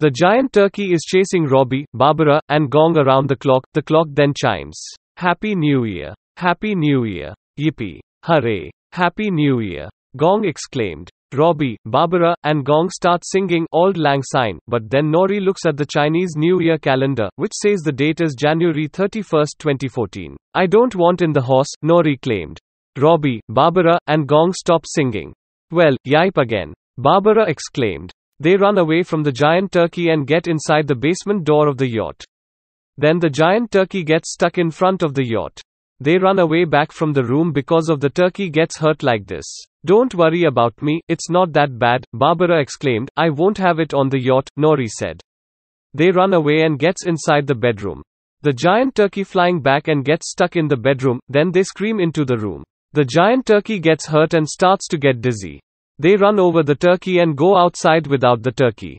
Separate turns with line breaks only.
The giant turkey is chasing Robbie, Barbara, and Gong around the clock. The clock then chimes. Happy New Year. Happy New Year. Yippee. Hooray. Happy New Year. Gong exclaimed. Robbie, Barbara, and Gong start singing Auld Lang Syne, but then Nori looks at the Chinese New Year calendar, which says the date is January 31, 2014. I don't want in the horse, Nori claimed. Robbie, Barbara, and Gong stop singing. Well, yipe again. Barbara exclaimed. They run away from the giant turkey and get inside the basement door of the yacht. Then the giant turkey gets stuck in front of the yacht. They run away back from the room because of the turkey gets hurt like this. Don't worry about me, it's not that bad, Barbara exclaimed. I won't have it on the yacht, Nori said. They run away and gets inside the bedroom. The giant turkey flying back and gets stuck in the bedroom, then they scream into the room. The giant turkey gets hurt and starts to get dizzy. They run over the turkey and go outside without the turkey.